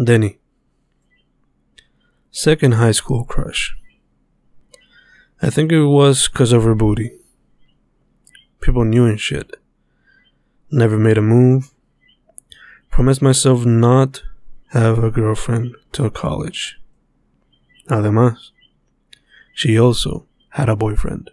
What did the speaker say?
Deni. Second high school crush. I think it was because of her booty. People knew and shit. Never made a move. Promised myself not have a girlfriend till college. Además, she also had a boyfriend.